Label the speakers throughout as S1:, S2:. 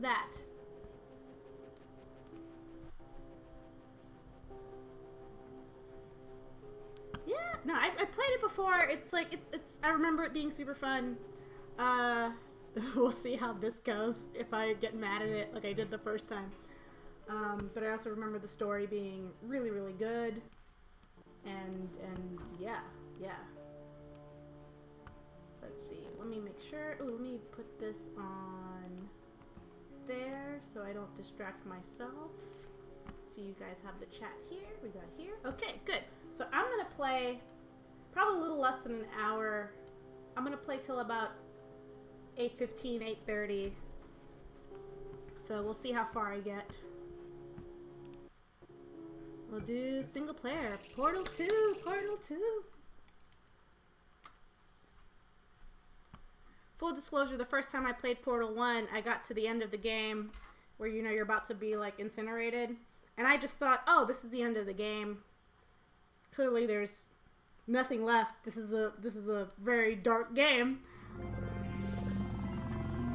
S1: that? Yeah, no, I, I played it before. It's like it's it's. I remember it being super fun. Uh, we'll see how this goes if I get mad at it like I did the first time. Um, but I also remember the story being really really good. And and yeah, yeah. Let's see. Let me make sure. Ooh, let me put this on there so I don't distract myself. So you guys have the chat here. We got here. Okay, good. So I'm gonna play probably a little less than an hour. I'm gonna play till about 8.15, 8.30. So we'll see how far I get. We'll do single player. Portal 2, Portal 2. Full disclosure, the first time I played Portal 1, I got to the end of the game where you know you're about to be like incinerated. And I just thought, oh, this is the end of the game. Clearly there's nothing left. This is a this is a very dark game.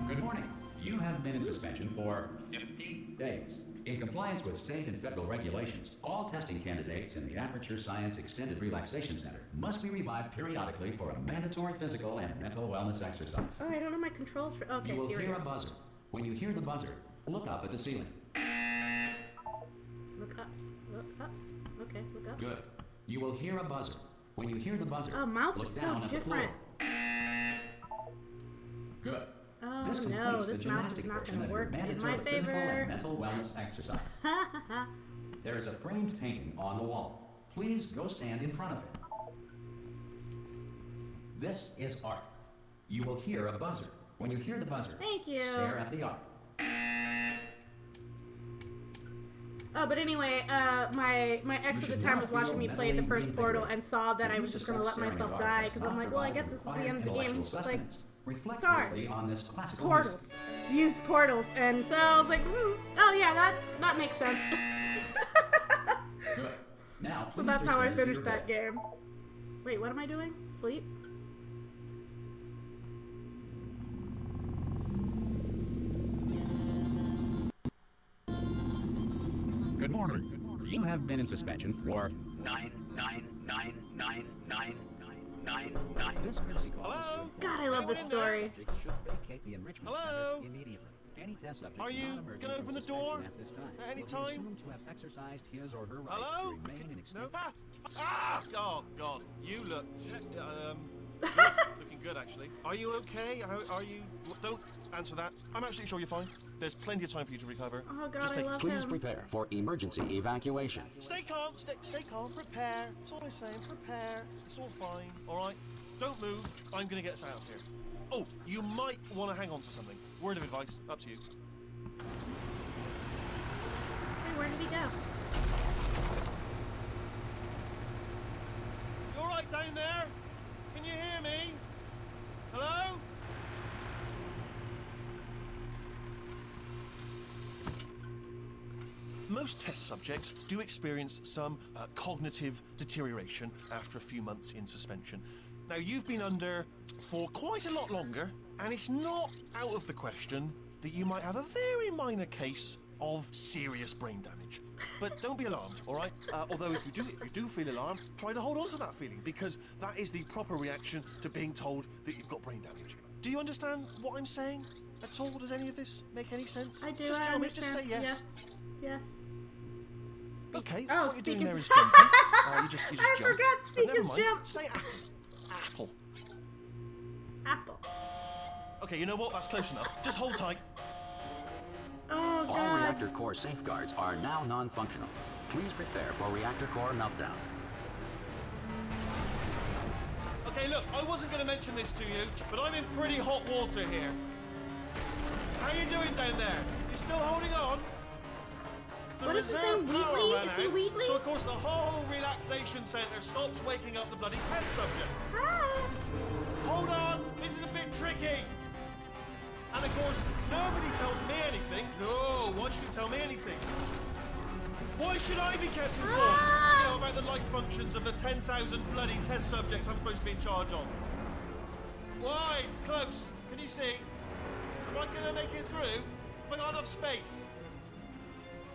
S2: Good morning. You have been in suspension for 50 days. In compliance with state and federal regulations, all testing candidates in the Aperture Science Extended Relaxation Center must be revived periodically for a mandatory physical and mental wellness exercise.
S1: Oh, I don't know my controls for. Okay,
S2: you will
S1: here
S2: hear a buzzer. When you hear the buzzer, look up at the ceiling.
S1: Look up. Look up. Okay, look up.
S2: Good. You will hear a buzzer. When you hear the buzzer,
S1: Oh, mouse
S2: look
S1: is so
S2: down at
S1: different.
S2: the floor. Good.
S1: Oh
S2: This
S1: no,
S2: completes
S1: this
S2: the
S1: mouse
S2: gymnastic
S1: is not
S2: portion
S1: going
S2: of
S1: to
S2: your
S1: work in
S2: mandatory
S1: my
S2: physical and mental wellness exercise. There is a framed painting on the wall. Please go stand in front of it. This is art. You will hear a buzzer. When you hear the buzzer,
S1: Thank you.
S2: stare at the art.
S1: Oh, but anyway, uh, my my ex at the time was watching me play the first Portal and saw that I was just going to let myself die because I'm like, well, I guess this is the end of the game. It's just like
S2: reflect
S1: start.
S2: briefly on this classical
S1: portals,
S2: music.
S1: use portals, and so I was like, hmm, oh yeah, that that makes sense.
S2: Good. Now,
S1: so that's how I finished that
S2: bed.
S1: game. Wait, what am I doing? Sleep?
S2: Good morning. You have been in suspension for
S3: nine nine nine nine nine nine nine.
S2: this courtesy call.
S4: Hello?
S1: God, I love this
S4: Anyone in there?
S1: story.
S2: Subjects should vacate the
S4: Hello?
S2: immediately. Any test subject
S4: Are you
S2: emerging
S4: gonna open the door
S2: at this time
S4: at any
S2: will be
S4: time?
S2: to have exercised his or her right
S4: Hello?
S2: to remain in
S4: No? Ah! ah! Oh, God. You look... um... you look looking good, actually. Are you okay? Are, are you... Don't answer that. I'm absolutely sure you're fine. There's plenty of time for you to recover.
S1: Oh God,
S4: Just
S1: I love
S5: Please
S1: him.
S5: prepare for emergency evacuation.
S4: Stay calm. Stay, stay calm. Prepare. That's all I'm saying. Prepare. It's all fine. All right? Don't move. I'm going to get us out of here. Oh, you might want to hang on to something. Word of advice. Up to you.
S1: Hey, where did he go?
S4: You all right down there? Can you hear me? Hello? Most test subjects do experience some uh, cognitive deterioration after a few months in suspension. Now, you've been under for quite a lot longer, and it's not out of the question that you might have a very minor case of serious brain damage. But don't be alarmed, all right? Uh, although if you do, if you do feel alarmed, try to hold on to that feeling because that is the proper reaction to being told that you've got brain damage. Do you understand what I'm saying at all? Does any of this make any sense?
S1: I do.
S4: Just
S1: I
S4: tell me. Just say yes.
S1: Yes. Yes. Speak-
S4: Okay,
S1: Oh,
S4: what you're doing
S1: speak
S4: there
S1: is-
S4: is jumping. uh, you just, you just
S1: I
S4: jumped.
S1: forgot
S4: But
S1: speak
S4: never
S1: is jump.
S4: Say apple. Apple.
S1: Apple.
S4: Okay, you know what? That's close enough. Just hold tight.
S1: Oh God.
S5: All reactor core safeguards are now non-functional. Please prepare for reactor core meltdown.
S4: Okay, look, I wasn't going to mention this to you, but I'm in pretty hot water here. How are you doing down there? You still holding on? The
S1: What does it
S4: reserve
S1: say,
S4: power
S1: Wheatley?
S4: ran
S1: Is he
S4: out,
S1: Wheatley?
S4: So of course the whole relaxation centre stops waking up the bloody test subjects.
S1: Ah.
S4: Hold on, this is a bit tricky. And of course, nobody tells me anything. No, why should you tell me anything? Why should I be kept informed?
S1: Ah!
S4: You know, about the life functions of the 10,000 bloody test subjects I'm supposed to be in charge of. Why? It's close. Can you see? Am I going to make it through? Have I got enough space?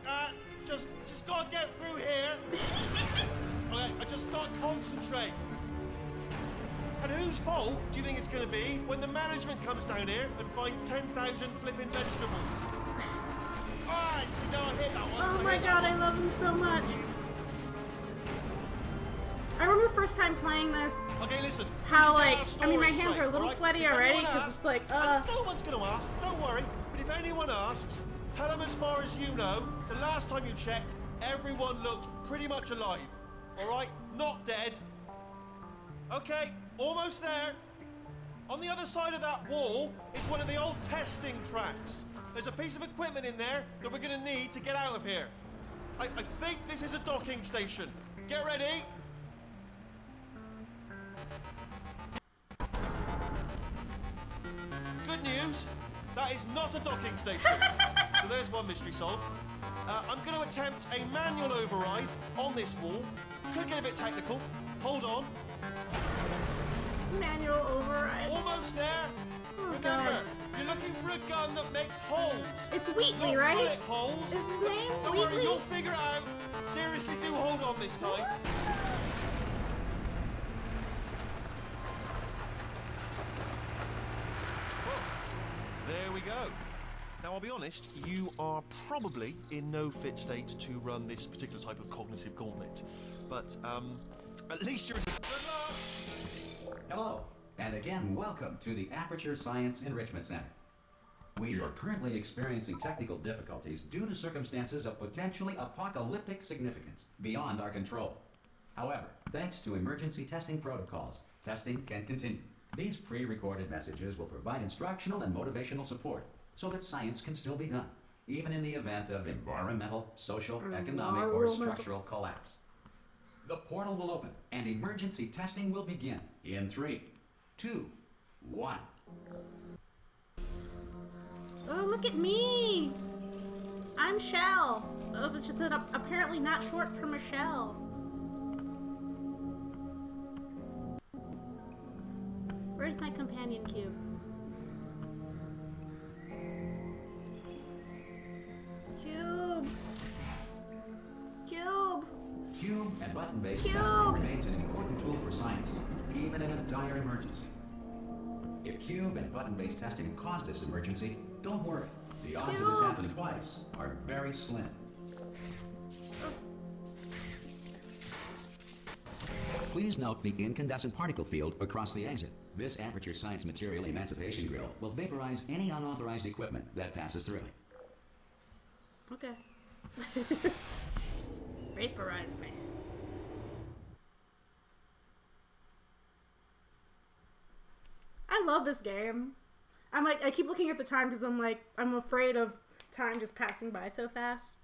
S4: Uh, just, just gotta get through here. okay, I just gotta concentrate. And whose fault do you think it's gonna be when the management comes down here and finds 10,000 flipping vegetables? Alright, see now I hit that one.
S1: Oh
S4: I
S1: my god. I love him so much. I remember the first time playing this.
S4: Okay, listen.
S1: How,
S4: we should get
S1: like- I mean, my hands are a little
S4: alright?
S1: sweaty already,
S4: anyone
S1: 'cause it's like,
S4: and
S1: uh.
S4: No one's gonna ask, don't worry. But if anyone asks, tell them as far as you know, the last time you checked, everyone looked pretty much alive. Alright? Not dead. Okay, almost there. On the other side of that wall is one of the old testing tracks. There's a piece of equipment in there that we're gonna need to get out of here. I, I think this is a docking station. Get ready. Good news, that is not a docking station. so there's one mystery solved. Uh, I'm going to attempt a manual override on this wall. Could get a bit technical. Hold on.
S1: Manual override.
S4: Almost there.
S1: Oh,
S4: Remember,
S1: God.
S4: you're looking for a gun that makes holes.
S1: It's Wheatley, right?
S4: bullet holes.
S1: Is his name
S4: Don't worry, you'll figure it out. Seriously, do hold on this time. Well, There we go. Now, I'll be honest, you are probably in no fit state to run this particular type of cognitive gauntlet. But, um, at least you're.
S2: Hello, and again, welcome to the Aperture Science Enrichment Center. We are currently experiencing technical difficulties due to circumstances of potentially apocalyptic significance beyond our control. However, thanks to emergency testing protocols, testing can continue. These pre-recorded messages will provide instructional and motivational support so that science can still be done, even in the event of environmental, social, mm, economic, or structural collapse. The portal will open and emergency testing will begin in three, two, one.
S1: Oh, look at me! I'm Chell. Oh, it was just that apparently not short for Michelle. Where's my companion cube? Cube! Cube!
S2: Cube and button-based testing remains an important tool for science, even in a dire emergency. If cube and button-based testing caused this emergency, don't worry. The odds of this happening twice are very slim. Please note the incandescent particle field across the exit. This Aperture Science Material Emancipation Grill will vaporize any unauthorized equipment that passes through it.
S1: Okay. Vaporize me. I love this game. I'm like, I keep looking at the time because I'm like, I'm afraid of time just passing by so fast.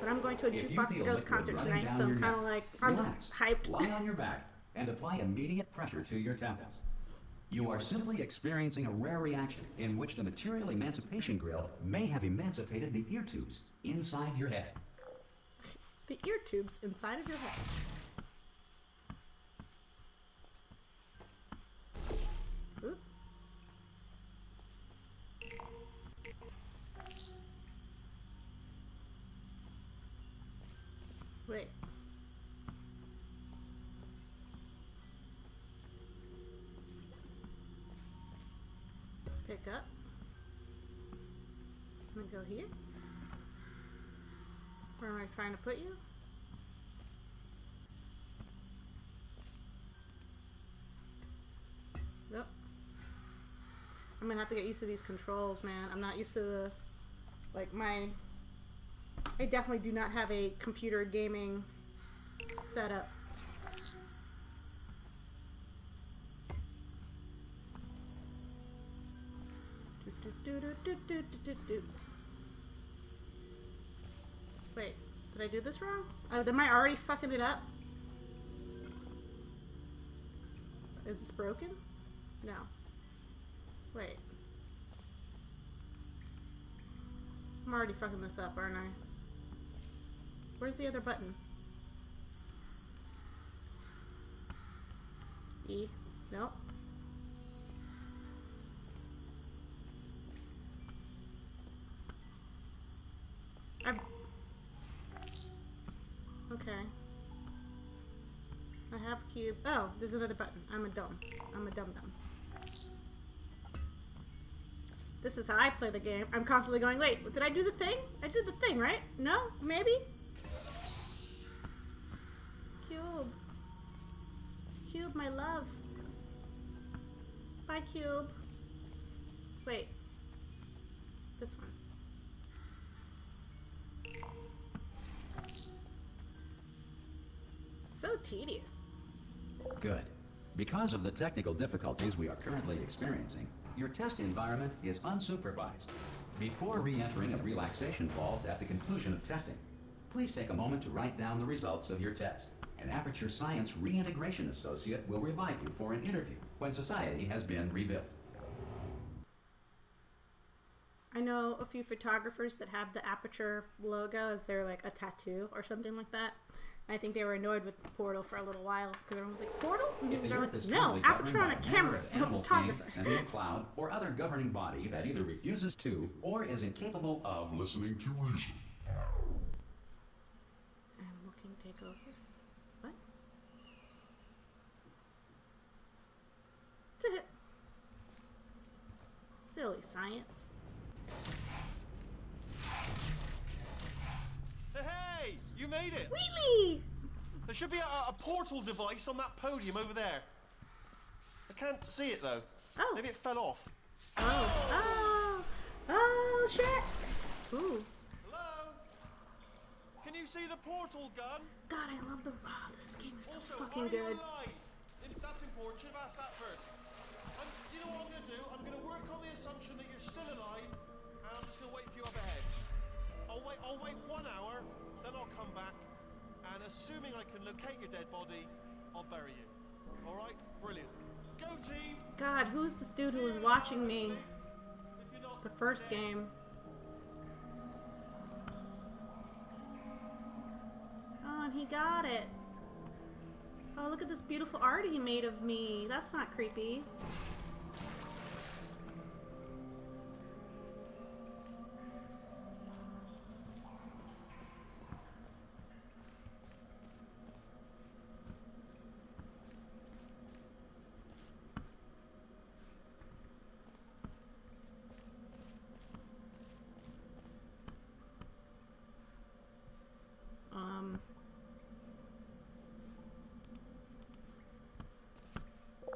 S1: But I'm going to a Jukebox Ghost concert tonight, so I'm kind of like, I'm
S2: relax,
S1: just hyped.
S2: Lie on your back and apply immediate pressure to your temples. You are simply experiencing a rare reaction in which the material emancipation grill may have emancipated the ear tubes inside your head.
S1: the ear tubes inside of your head. Wait. Pick up. I'm gonna go here. Where am I trying to put you? Yep. I'm gonna have to get used to these controls, man. I'm not used to the like my I definitely do not have a computer gaming setup. Do, do, do. Wait, did I do this wrong? Oh, am I already fucking it up? Is this broken? No. Wait. I'm already fucking this up, aren't I? Where's the other button? E. Nope. Cube. Oh, there's another button. I'm a dumb. I'm a dum dum. This is how I play the game. I'm constantly going, wait, did I do the thing? I did the thing, right? No? Maybe? Cube. Cube, my love. Bye, Cube. Wait. This one. So tedious.
S2: Good. Because of the technical difficulties we are currently experiencing, your test environment is unsupervised. Before re-entering a relaxation vault at the conclusion of testing, please take a moment to write down the results of your test. An Aperture Science Reintegration Associate will revive you for an interview when society has been rebuilt.
S1: I know a few photographers that have the Aperture logo as their like a tattoo or something like that. I think they were annoyed with Portal for a little while because everyone was like, "Portal?" And
S2: If the Earth is
S1: "No,
S2: currently
S1: Aperture on a camera, no photographer."
S2: sending cloud, or other governing body that either refuses to or is incapable of listening to reason.
S1: I'm looking to take over. What? Silly science.
S4: Hey, you made it!
S1: Wheelie!
S4: There should be a, a portal device on that podium over there. I can't see it though.
S1: Oh.
S4: Maybe it fell off.
S1: Oh, oh, oh, shit! Ooh,
S4: Hello? Can you see the portal gun?
S1: God, I love the. Oh, this game is so
S4: also,
S1: fucking good.
S4: If That's important. Should have asked that first. Um, do you know what I'm going to do? I'm going to work on the assumption that you're still alive, and I'm just going to wait for you up ahead. I'll wait. I'll wait one hour, then I'll come back, and assuming I can locate your dead body, I'll bury you. All right? Brilliant. Go team.
S1: God, who's this dude who was watching me
S4: If you're not
S1: the first game? Oh, and he got it. Oh, look at this beautiful art he made of me. That's not creepy.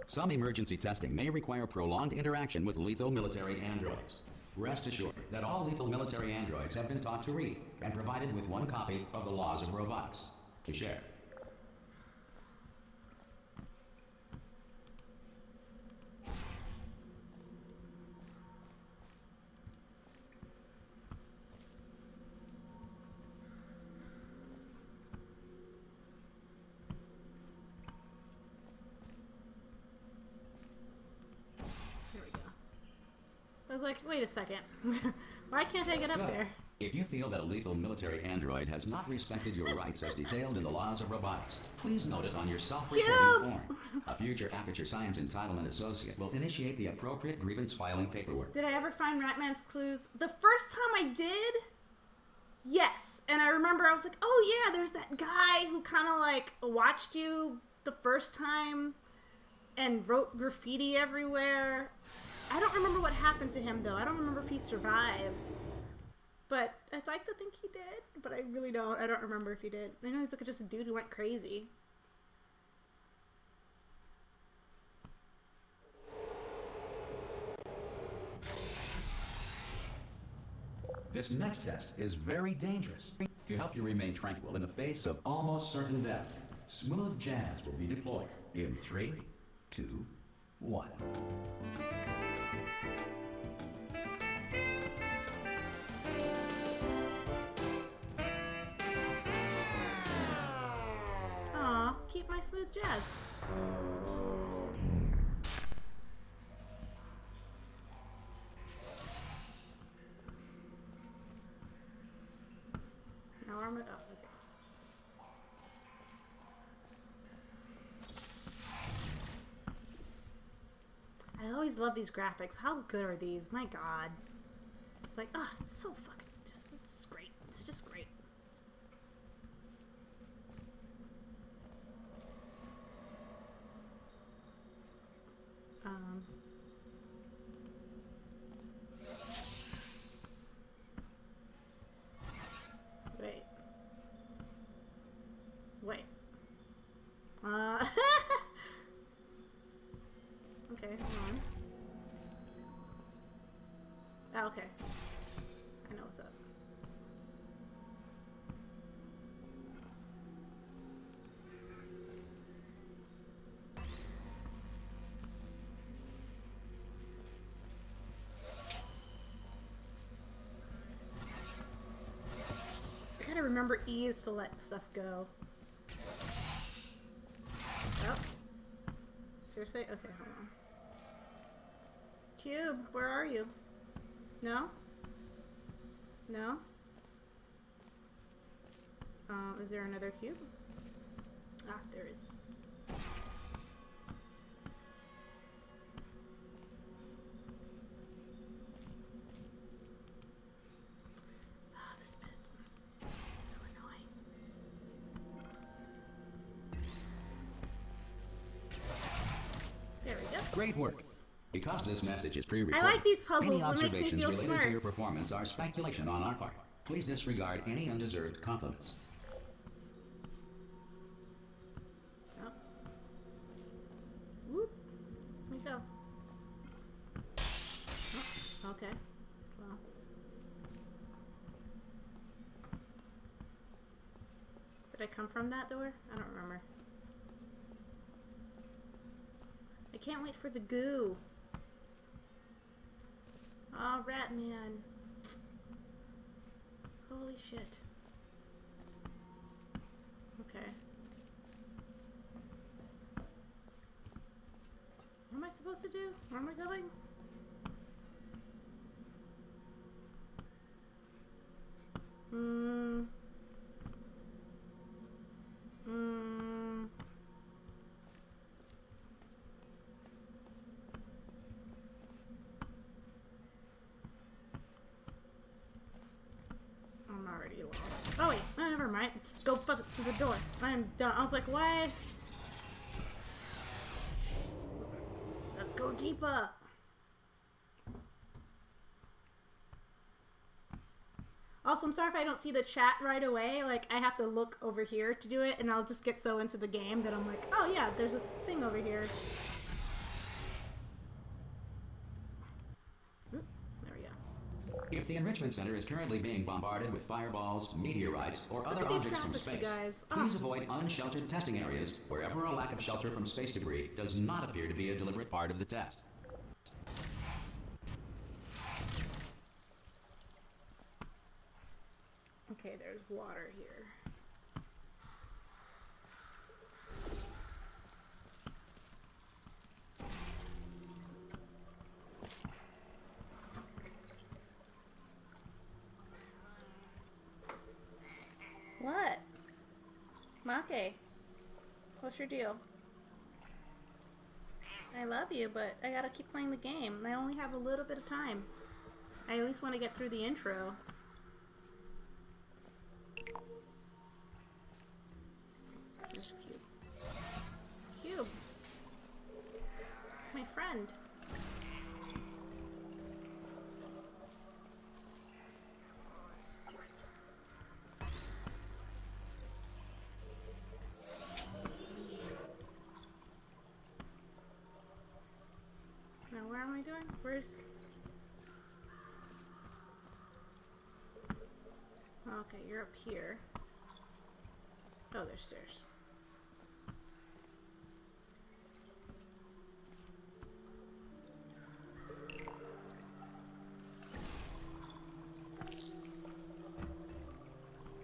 S2: Some emergency testing may require prolonged interaction with lethal military androids. Rest assured that all lethal military androids have been taught to read and provided with one copy of the Laws of Robotics to share.
S1: here we go. I was like, wait a second. Why can't I get up there?
S2: If you feel that a lethal military android has not respected your rights as detailed in the laws of robotics, please note it on your self-reporting form. A future Aperture Science Entitlement Associate will initiate the appropriate grievance filing paperwork.
S1: Did I ever find Ratman's clues? The first time I did, yes. And I remember I was like, oh yeah, there's that guy who kind of like watched you the first time and wrote graffiti everywhere. I don't remember what happened to him though. I don't remember if he survived. But I'd like to think he did, but I really don't. I don't remember if he did. I know he's like just a dude who went crazy.
S2: This next test is very dangerous. To help you remain tranquil in the face of almost certain death, smooth jazz will be deployed in three, two, one.
S1: Aw, keep my smooth jazz. Now where am I? Oh, okay. I always love these graphics. How good are these? My god. Like, ah, it's so fucking. Just, this is great. It's just great. Okay. I know what's up. I gotta remember E is to let stuff go. Oh. Seriously? Okay, hold on. Cube, where are you? No? No? Um, is there another cube? Ah, there is.
S2: Great work. Because this message is
S1: I
S2: pre-recorded,
S1: like these puzzles.
S2: any
S1: It makes me
S2: observations
S1: feel
S2: related
S1: smart.
S2: to your performance are speculation on our part. Please disregard any undeserved compliments.
S1: Oh. Whoop. Let me go. Oh, okay. Well. Did I come from that door? I don't remember. I can't wait for the goo. Oh, rat man. Holy shit. Okay. What am I supposed to do? Where am I going? Hmm. Hmm. I'm already lost. Oh wait, oh, never mind. Just go fuck to the door. I'm done. I was like, why? Let's go deeper. Also, I'm sorry if I don't see the chat right away. Like, I have to look over here to do it, and I'll just get so into the game that I'm like, oh yeah, there's a thing over here. Oop, there we go.
S2: If the Enrichment Center is currently being bombarded with fireballs, meteorites, or other objects from space,
S1: guys. Ah.
S2: please avoid unsheltered testing areas wherever a lack of shelter from space debris does not appear to be a deliberate part of the test.
S1: Okay, there's water here. What? What's your deal? I love you, but I gotta keep playing the game. I only have a little bit of time. I at least want to get through the intro. Cube. Cube. My friend. Now where am I doing? Where's... Oh, okay, you're up here. Oh, there's stairs.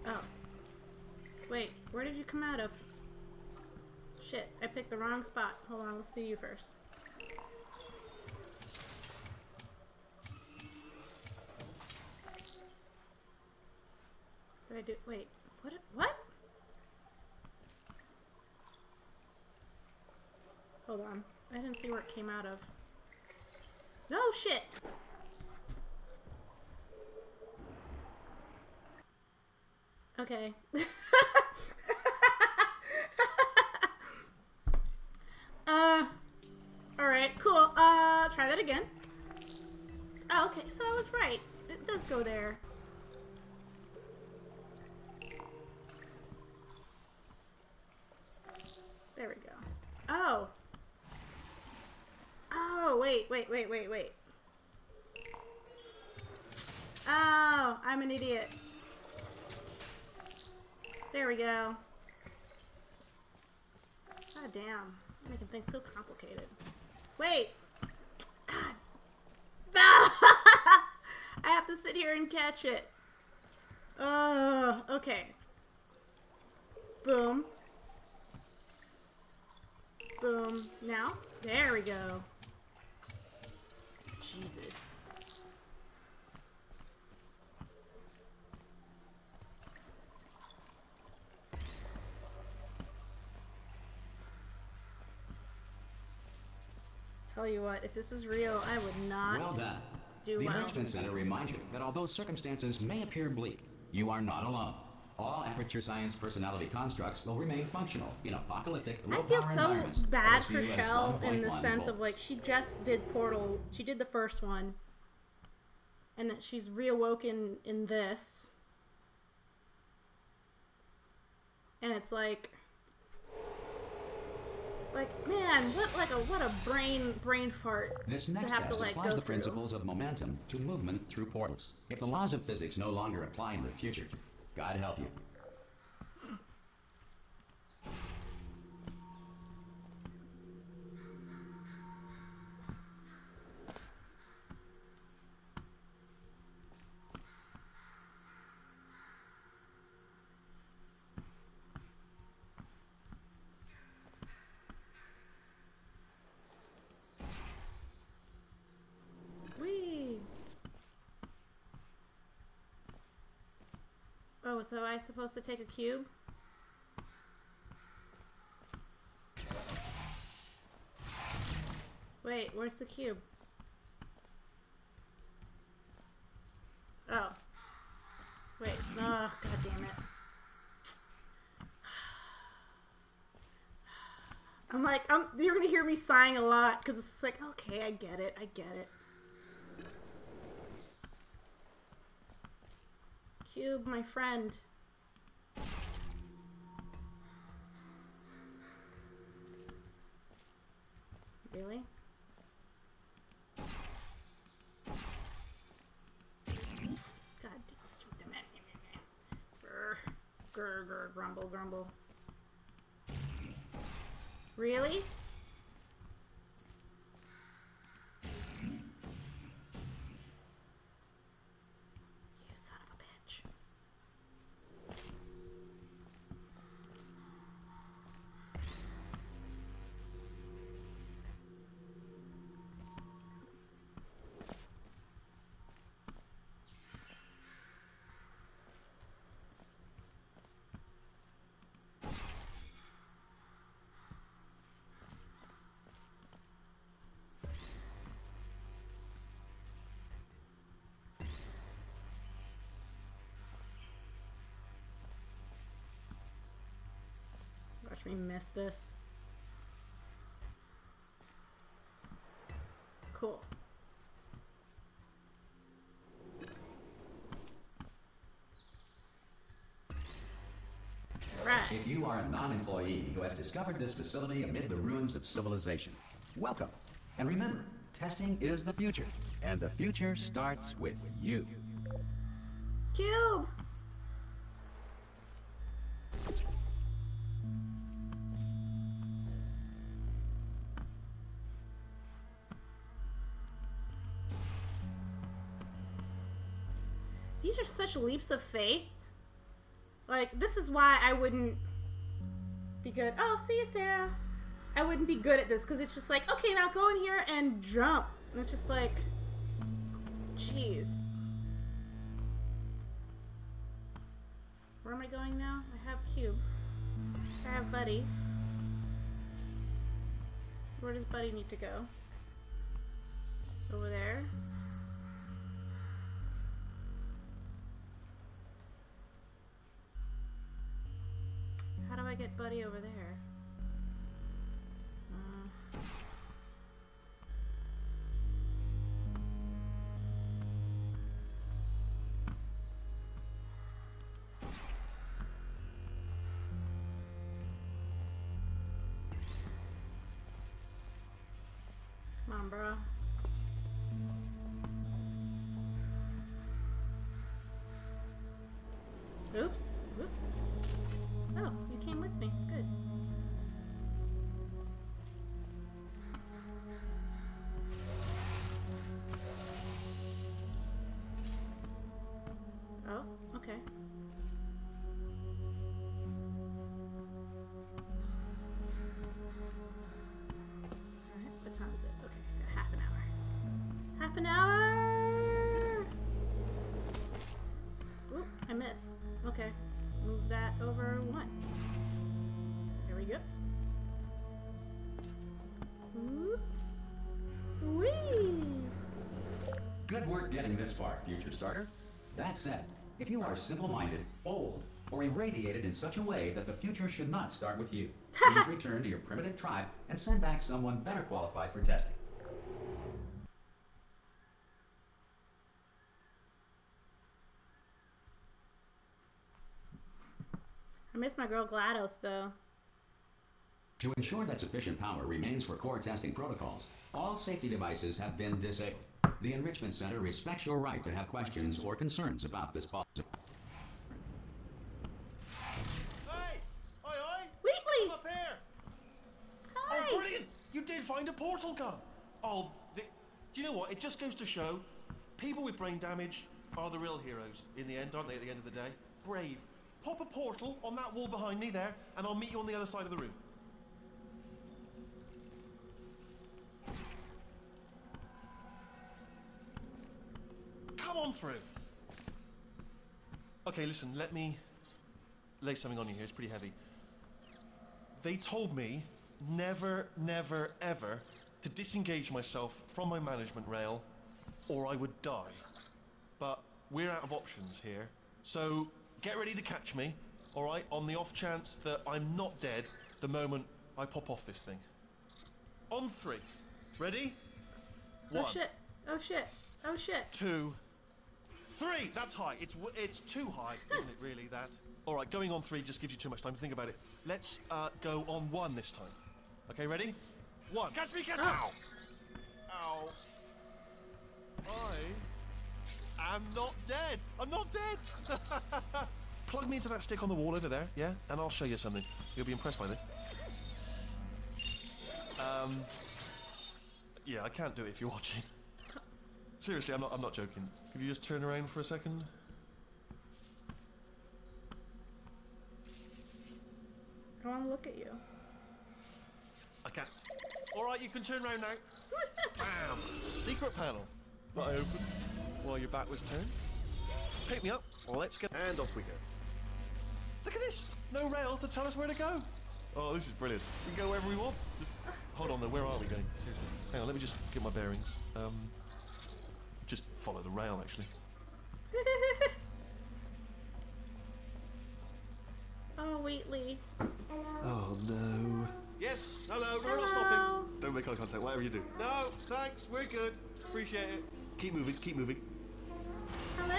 S1: Oh. Wait, where did you come out of? Shit, I picked the wrong spot. Hold on, let's do you first. Did I do? Wait, what? What? Hold on, I didn't see where it came out of. No shit. Okay. uh. All right. Cool. Uh. Try that again. Oh, okay. So I was right. It does go. There wait, wait, wait. Oh, I'm an idiot. There we go. God damn. Making things so complicated. Wait! God. I have to sit here and catch it. Oh, okay. Boom. Boom. Now? There we go. Tell you what, if this was real, I would not
S2: Well done.
S1: do
S2: the
S1: well.
S2: Enrichment Center reminds you that although circumstances may appear bleak, you are not alone. All Aperture Science personality constructs will remain functional in apocalyptic, low
S1: I
S2: feel
S1: so bad for Chell in the
S2: 1.1
S1: sense of like she just did Portal. She did the first one, and that she's reawoken in this, and it's like, like man, what like a what a brain brain fart
S2: This
S1: to
S2: next
S1: have
S2: test
S1: to like
S2: applies the
S1: through.
S2: principles of momentum to movement through portals. If the laws of physics no longer apply in the future, God help you.
S1: Whee! Oh, so I supposed to take a cube? Wait, where's the cube? Oh. Wait, oh, god damn it. I'm like, I'm, you're gonna hear me sighing a lot because it's like, okay, I get it, I get it. My friend. Really? God damn it. Grr, grr, grr, grumble, grumble. Really? You son of a bitch. Watch me miss this. Cool. Right.
S2: If you are a non-employee who has discovered this facility amid the ruins of civilization, welcome. And remember, testing is the future, and the future starts with you.
S1: Cube! Leaps of faith. Like, this is why I wouldn't be good. Oh, see you, Sarah. I wouldn't be good at this because it's just like, okay, now go in here and jump. And it's just like, jeez. Where am I going now? I have Cube. I have Buddy. Where does Buddy need to go? Over there. Get Buddy over there? Uh, Come on, bro. half an hour? I missed. Okay. Move that over one. There we go. Ooh. Whee!
S2: Good work getting this far, Future Starter. That said, if you are simple-minded, old, or irradiated in such a way that the future should not start with you, please return to your primitive tribe and send back someone better qualified for testing.
S1: Girl GLaDOS though.
S2: To ensure that sufficient power remains for core testing protocols, all safety devices have been disabled. The Enrichment Center respects your right to have questions or concerns about this policy.
S4: Hey! Oi, oi!
S1: Wheatley!
S4: Come up here!
S1: Hi!
S4: Oh, brilliant! You did find a portal gun! Oh, the, do you know what? It just goes to show people with brain damage are the real heroes in the end, aren't they, at the end of the day? Brave. Pop a portal on that wall behind me there, and I'll meet you on the other side of the room. Come on through. Okay, listen, let me lay something on you here. It's pretty heavy. They told me never, never, ever to disengage myself from my management rail or I would die. But we're out of options here. So get ready to catch me, alright, on the off chance that I'm not dead the moment I pop off this thing. On three. Ready?
S1: Oh
S4: One,
S1: shit! Oh shit! Oh shit!
S4: two, three. That's high. It's it's too high, isn't it? Really, that. All right, going on three just gives you too much time to think about it. Let's uh, go on one this time. Okay, ready? One. Catch me, catch me! Ow! Ow! I am not dead. I'm not dead. Plug me into that stick on the wall over there, yeah, and I'll show you something. You'll be impressed by this. Um. Yeah, I can't do it if you're watching. Seriously, I'm not. I'm not joking. Could you just turn around for a second?
S1: I want to look at you.
S4: I can't. All right, you can turn around now. Bam! Secret panel. That I opened while your back was turned. Pick me up. Let's get. And off we go. Look at this. No rail to tell us where to go. Oh, this is brilliant. We can go wherever we want. Just hold on. Though, where are we going? Seriously. Hang on. Let me just get my bearings. Um, just follow the rail, actually.
S1: oh, Wheatley. Hello.
S4: Oh no. Yes, hello, we're not
S1: Hello.
S4: stopping. Don't make eye contact, whatever you do. No, thanks, we're good. Appreciate it. Keep moving, keep moving.
S1: Hello.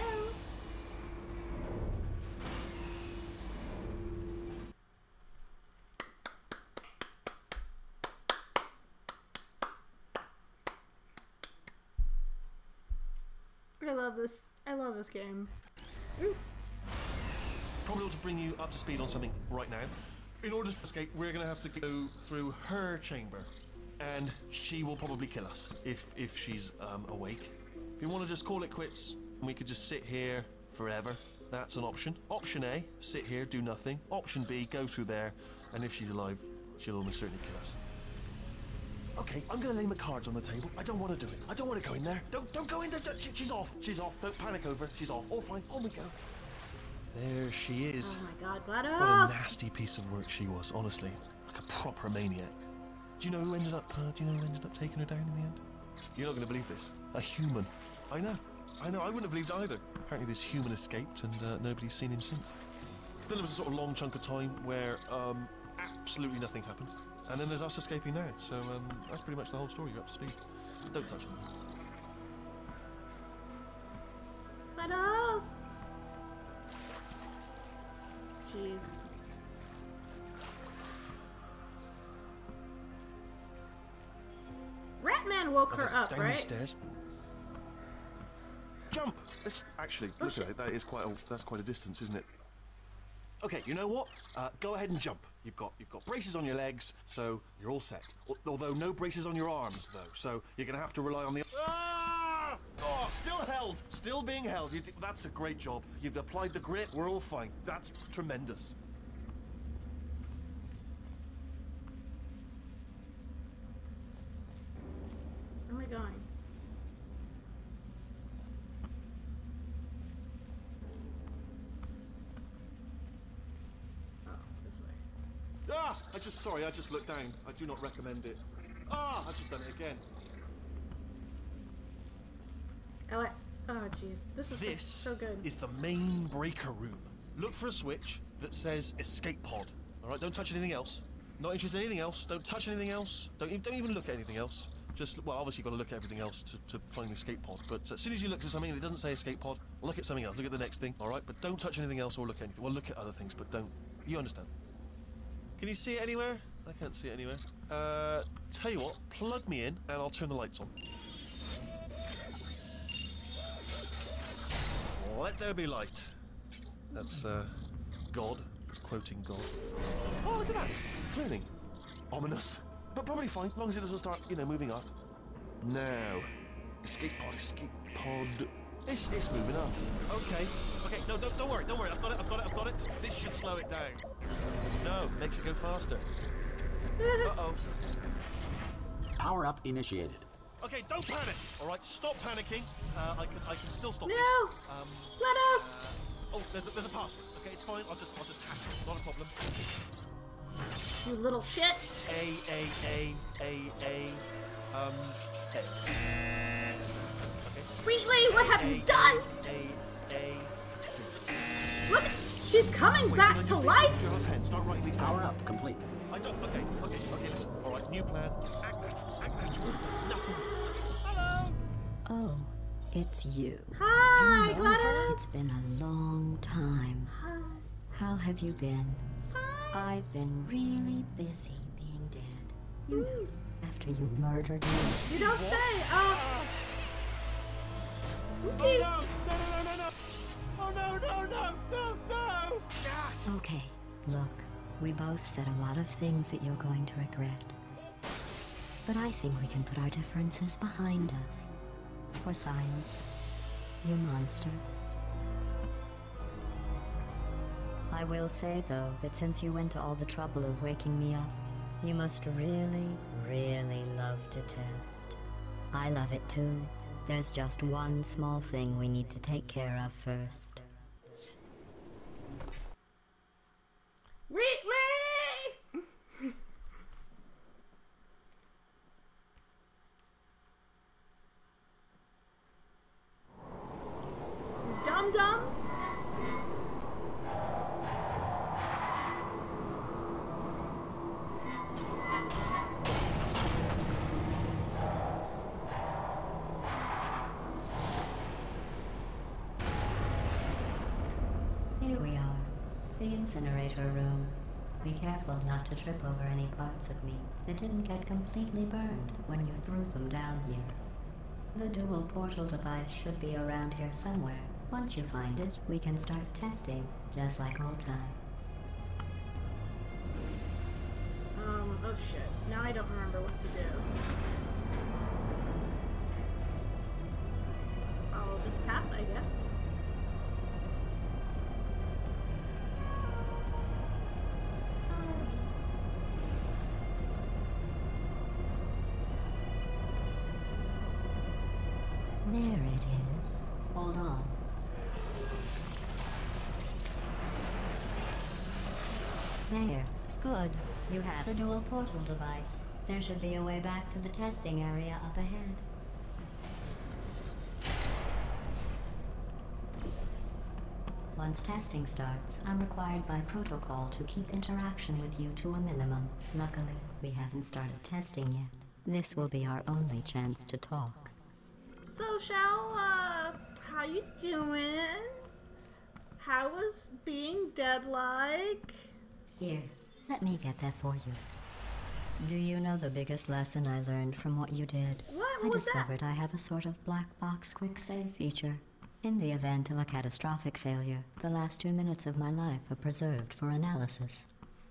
S1: I love this. I love this game.
S4: Probably ought to bring you up to speed on something right now. In order to escape, we're gonna have to go through her chamber. And she will probably kill us if if she's um, awake. If you want to just call it quits and we could just sit here forever, that's an option. Option A, sit here, do nothing. Option B, go through there, and if she's alive, she'll almost certainly kill us. Okay, I'm gonna lay my cards on the table. I don't want to do it. I don't want to go in there. Don't don't go in there. Don't- she's off. She's off. Don't panic over. She's off. All fine. On we go. There she is.
S1: Oh my god,
S4: What a nasty piece of work she was, honestly. Like a proper maniac. Do you know who ended up? Uh, do you know who ended up taking her down in the end? You're not going to believe this. A human. I know. I know. I wouldn't have believed either. Apparently, this human escaped, and uh, nobody's seen him since. Then there was a sort of long chunk of time where um, absolutely nothing happened, and then there's us escaping now. So um, that's pretty much the whole story. You're up to speed. Don't touch it.
S1: GLaDOS! Jeez. Ratman woke her up,
S4: down
S1: right?
S4: these stairs. Jump! This, actually,
S1: Oh,
S4: look
S1: shit.
S4: at it. That is quite a, that's quite a distance, isn't it? Okay, you know what? Uh, go ahead and jump. You've got you've got braces on your legs, so you're all set. Although no braces on your arms, though, so you're gonna have to rely on the. Ah! Oh, still held, still being held. You did, that's a great job. You've applied the grit. We're all fine. That's tremendous.
S1: Where am I going? Oh, this way.
S4: Ah! I just sorry. I just looked down. I do not recommend it. Ah! I've just done it again.
S1: Ele- Oh jeez, this is
S4: This
S1: so good.
S4: is the main breaker room. Look for a switch that says escape pod. All right, don't touch anything else. Not interested in anything else. Don't touch anything else. Don't even, don't even look at anything else. Just well, obviously you've got to look at everything else to, to find the escape pod. But as soon as you look at something it doesn't say escape pod, look at something else. Look at the next thing. All right, but don't touch anything else or look at anything. Well, look at other things, but don't. You understand? Can you see it anywhere? I can't see it anywhere. Uh, tell you what, plug me in and I'll turn the lights on. Let there be light. That's uh, God. It's quoting God. Oh, look at that. Turning. Ominous. But probably fine, as long as it doesn't start, you know, moving up. Now. Escape pod, escape pod. It's, it's moving up. Okay. Okay, no, don't, don't worry, don't worry. I've got it, I've got it, I've got it. This should slow it down. No, makes it go faster. Uh-oh.
S5: Power up initiated.
S4: Okay, don't panic. All right, stop panicking. Uh, I can, I can still stop
S1: No!
S4: this. Um,
S1: Let us!
S4: oh, there's a, there's a password. Okay, it's fine. I'll just, I'll just hack it. Not a problem.
S1: You little shit!
S4: A A A A A. Um. A. Okay.
S1: Wheatley, what have you done?
S4: A A C.
S1: Look, she's coming
S4: Wait,
S1: back to life!
S4: You're on pen. Start writing these down.
S5: Power up complete.
S4: I don't. Okay. Okay. Okay. Listen. All right. New plan. Act natural. Act natural. Nothing. Hello.
S6: Oh, it's you.
S1: Hi,
S6: It's
S1: GLaDOS!
S6: been a long time.
S1: Hi.
S6: How have you been? Hi. I've been really busy being dead. You know, after you murdered me.
S1: You don't say, uh...
S6: Okay, look, we both said a lot of things that you're going to regret. But I think we can put our differences behind us. For science, you monster. I will say, though, that since you went to all the trouble of waking me up, you must really, really love to test. I love it too. There's just one small thing we need to take care of first.
S1: Wheatley! Dum
S6: incinerator room. Be careful not to trip over any parts of me that didn't get completely burned when you threw them down here. The dual portal device should be around here somewhere. Once you find it, we can start testing, just like old time.
S1: Um, oh shit. Now I don't remember what to do. Follow this path, I guess.
S6: Good. You have the dual portal device. There should be a way back to the testing area up ahead. Once testing starts, I'm required by protocol to keep interaction with you to a minimum. Luckily, we haven't started testing yet. This will be our only chance to talk.
S1: So, Chell, uh, how you doing? How was being dead like?
S6: Here, let me get that for you. Do you know the biggest lesson I learned from what you did?
S1: What?
S6: I
S1: What was that?
S6: discovered I have a sort of black box quick save feature. In the event of a catastrophic failure, the last two minutes of my life are preserved for analysis.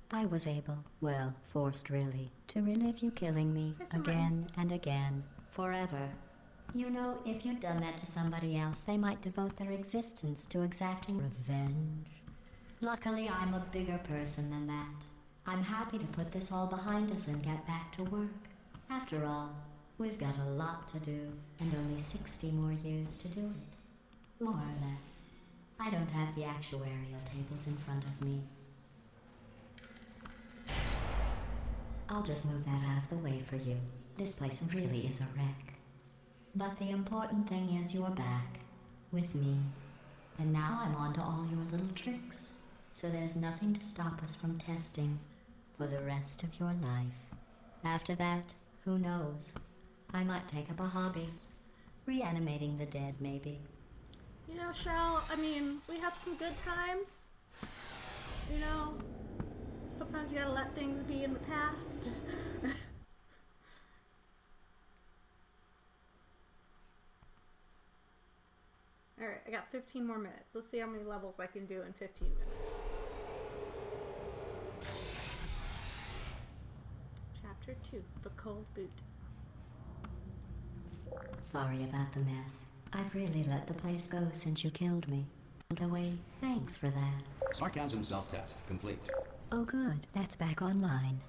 S6: I was able, well, forced really, to relive you killing me
S1: Here's some money.
S6: again and again, forever. You know, if you'd done that to somebody else, they might devote their existence to exacting revenge. Luckily, I'm a bigger person than that. I'm happy to put this all behind us and get back to work. After all, we've got a lot to do, and only 60 more years to do it. More or less. I don't have the actuarial tables in front of me. I'll just move that out of the way for you. This place really is a wreck. But the important thing is you're back, with me. And now I'm on to all your little tricks. So there's nothing to stop us from testing for the rest of your life. After that, who knows? I might take up a hobby. Reanimating the dead, maybe.
S1: You know, Chell, I mean, we had some good times. You know, sometimes you gotta let things be in the past. Alright, I got 15 more minutes. Let's see how many levels I can do in 15 minutes. Chapter 2 The Cold Boot.
S6: Sorry about the mess. I've really let the place go since you killed me. And away, thanks for that.
S2: Sarcasm self-test complete.
S6: Oh, good. That's back online.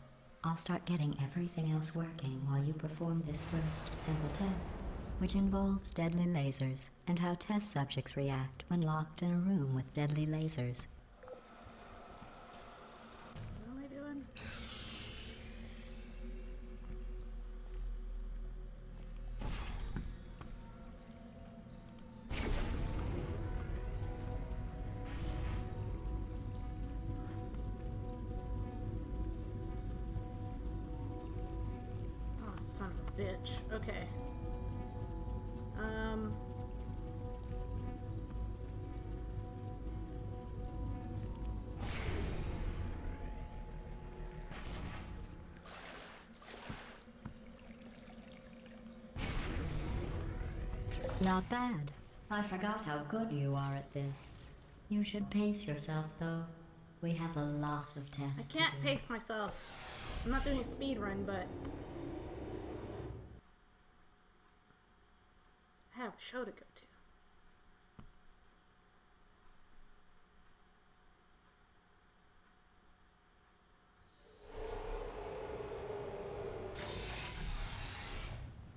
S6: I'll start getting everything else working while you perform this first simple test, which involves deadly lasers and how test subjects react when locked in a room with deadly lasers. Not bad. I forgot how good you are at this. You should pace yourself, though. We have a lot of tests. I can't
S1: pace myself. I'm not doing a speed run, but I have a show to go to.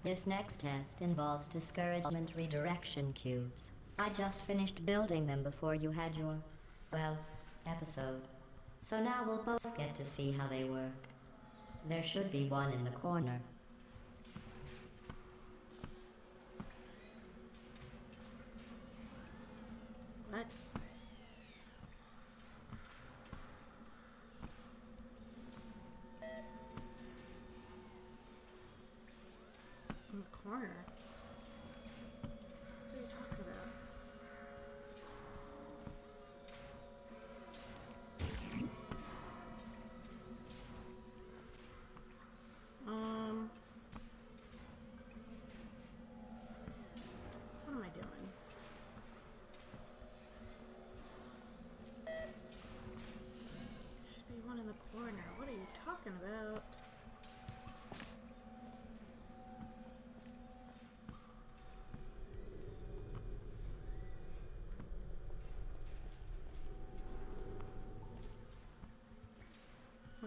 S6: This next test involves discouragement redirection cubes. I just finished building them before you had your, well, episode. So now we'll both get to see how they work. There should be one in the corner.
S1: What? In the corner? What are you talking about? Um. What am I doing? Should be one in the corner. What are you talking about?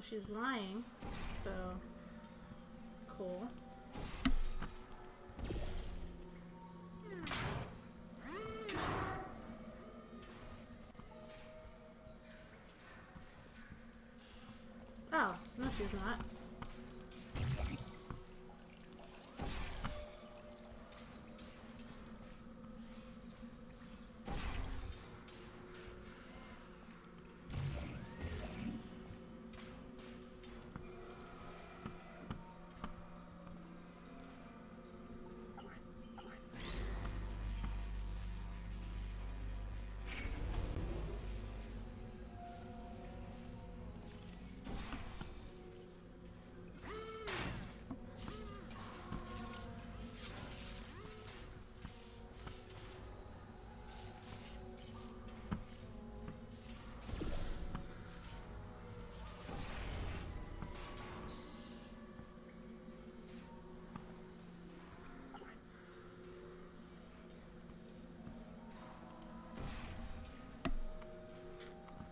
S1: Well, she's lying, so cool. Oh, no, she's not.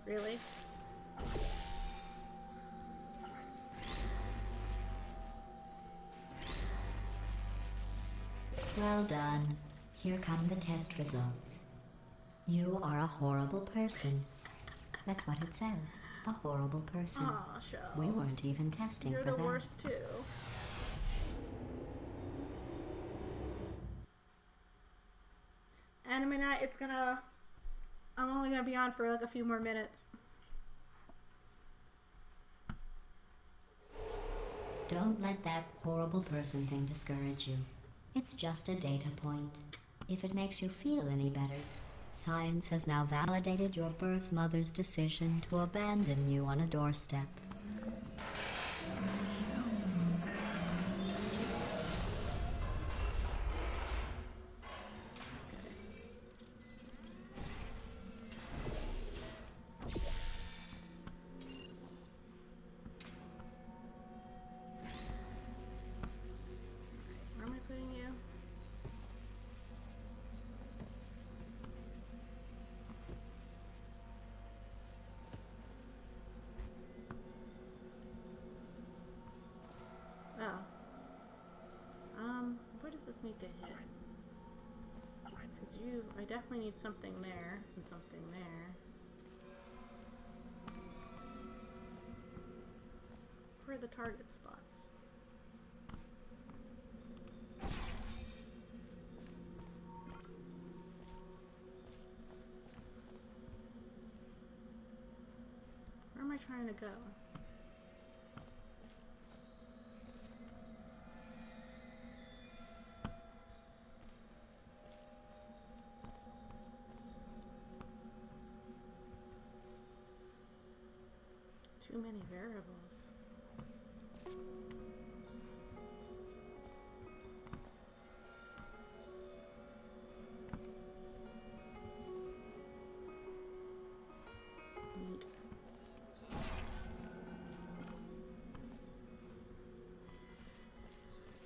S1: Really?
S6: Well done. Here come the test results. You are a horrible person. That's what it says. A horrible person.
S1: Aw.
S6: We weren't even testing
S1: You're
S6: for
S1: the
S6: that.
S1: worst too. Illuminati, it's gonna. Gonna be on for like a few more minutes.
S6: Don't let that horrible person thing discourage you. It's just a data point. If it makes you feel any better, science has now validated your birth mother's decision to abandon you on a doorstep.
S1: Definitely need something there and something there. Where are the target spots? Where am I trying to go? Too many variables.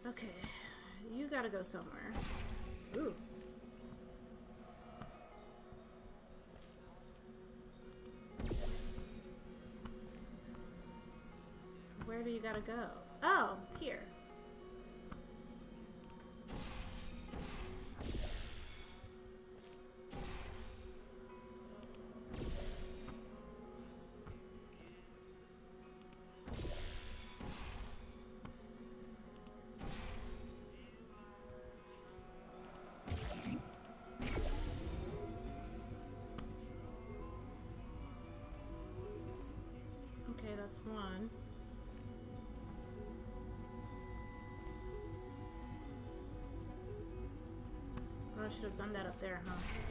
S1: Okay, you gotta go somewhere. Ooh. Where do you gotta go? Oh, here. That's one. Should have done that up there, huh?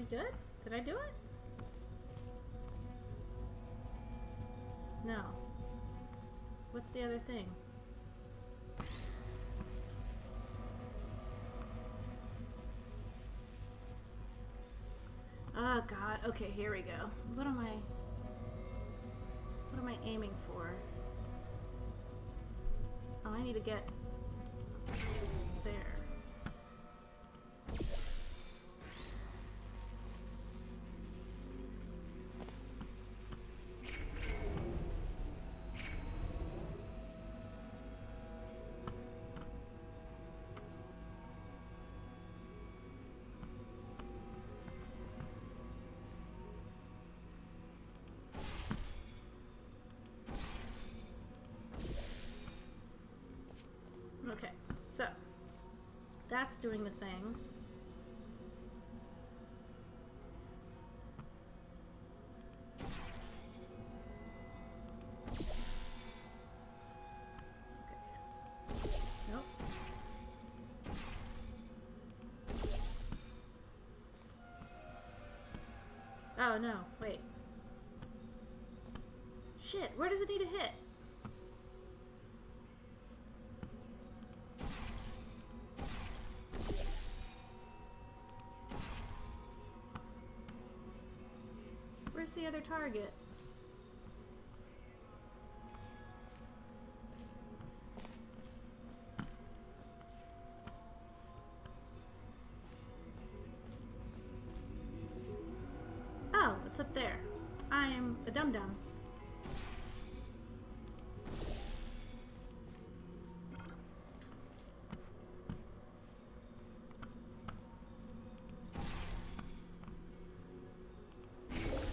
S1: We good? Did I do it? No. What's the other thing? Oh god. Okay, here we go. What am I What am I aiming for? Oh, I need to get so that's doing the thing. The other target?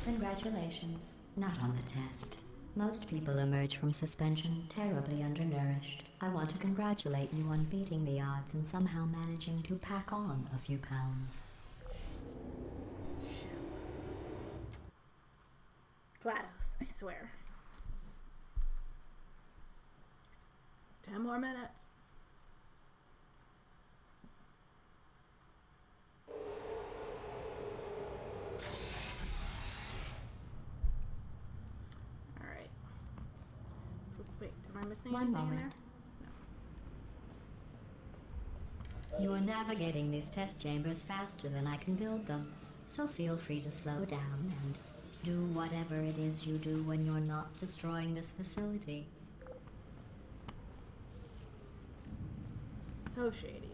S6: Congratulations. Not on the test. Most people emerge from suspension terribly undernourished. I want to congratulate you on beating the odds and somehow managing to pack on a few pounds.
S1: GLaDOS, I swear. Ten more minutes. Alright. Wait, am
S6: One moment.
S1: there?
S6: You are navigating these test chambers faster than I can build them, so feel free to slow down and do whatever it is you do when you're not destroying this facility.
S1: So shady.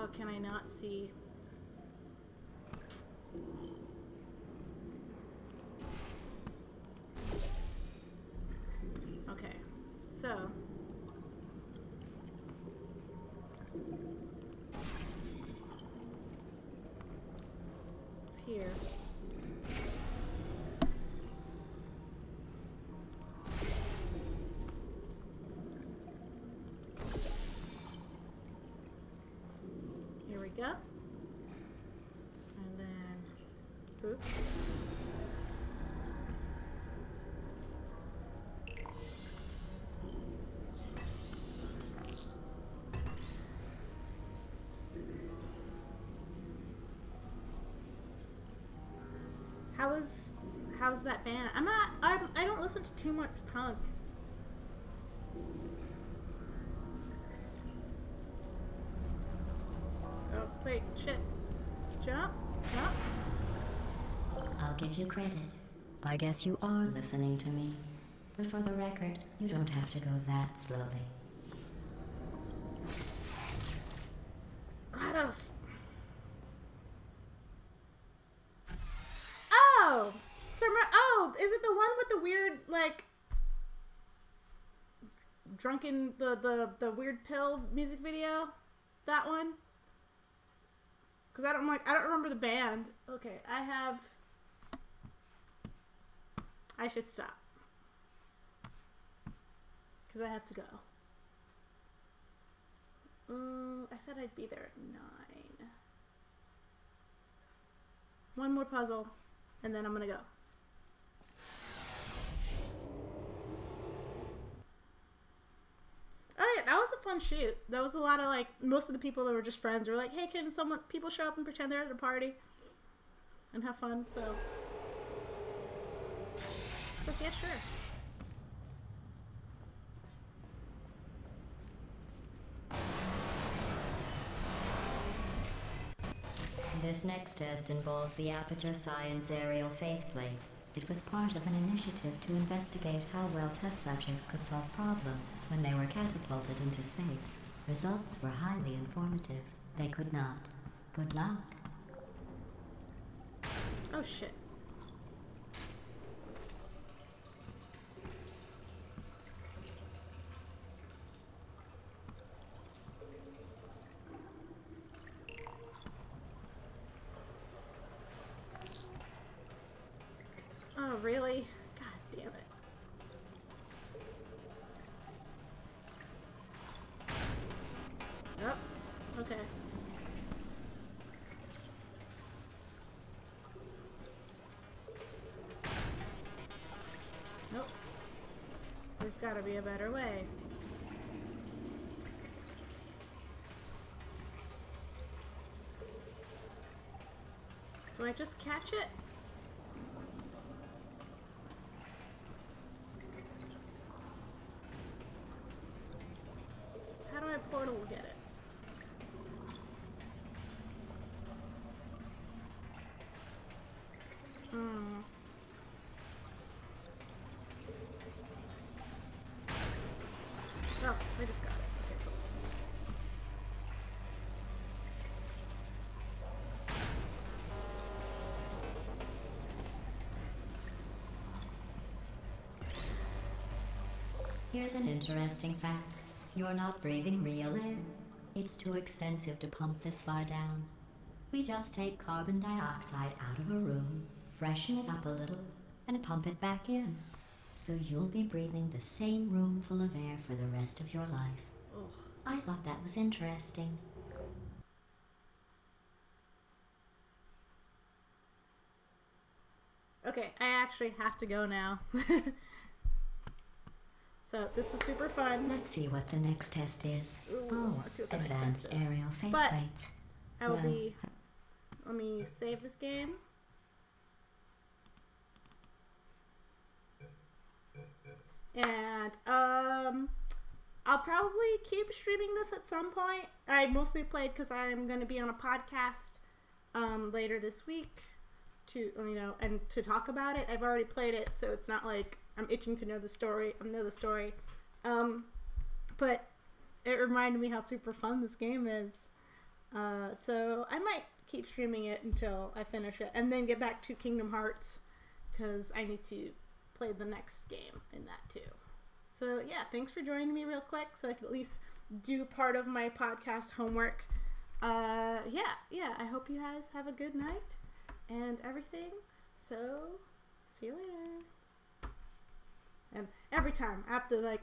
S1: Oh, can I not see? Okay, so. Here. We go. And then, oops. How is how's that band? I'm not. I'm. I don't listen to too much punk.
S6: Credit. I guess you are listening to me. But for the record, you don't have to go that slowly.
S1: GLaDOS. Oh, Summer. Oh, is it the one with the weird like drunken the the the weird pill music video? That one. Cause I don't like I don't remember the band. Okay, I have. I should stop. Cause I have to go. Uh, I said I'd be there at nine. One more puzzle, and then I'm gonna go. Oh yeah, that was a fun shoot. That was a lot of like most of the people that were just friends were like, "Hey, can someone people show up and pretend they're at a party and have fun?" So, yeah, sure.
S6: This next test involves the Aperture Science Aerial Faithplate. It was part of an initiative to investigate how well test subjects could solve problems when they were catapulted into space. Results were highly informative. They could not. Good luck.
S1: Oh shit. Gotta be a better way. Do I just catch it? How do I portal get it? Hmm. Oh, I just got it.
S6: Here's an interesting fact. You're not breathing real air. It's too expensive to pump this far down. We just take carbon dioxide out of a room, freshen it up a little, and pump it back in. So you'll be breathing the same room full of air for the rest of your life.
S1: Ugh.
S6: I thought that was interesting.
S1: Okay, I actually have to go now. so this was super fun.
S6: Let's see what the next test is.
S1: Ooh,
S6: oh,
S1: let's see what the next
S6: advanced aerial
S1: But-
S6: faceplates.
S1: I will
S6: Well.
S1: be. Let me save this game. And um, I'll probably keep streaming this at some point. I mostly played because I'm going to be on a podcast um, later this week to you know and to talk about it. I've already played it, so it's not like I'm itching to know the story. I know the story, um, but it reminded me how super fun this game is. Uh, so I might keep streaming it until I finish it, and then get back to Kingdom Hearts because I need to play the next game in that too. So yeah, thanks for joining me real quick, so I could at least do part of my podcast homework. Uh, yeah, yeah. I hope you guys have a good night and everything. So see you later. And every time after like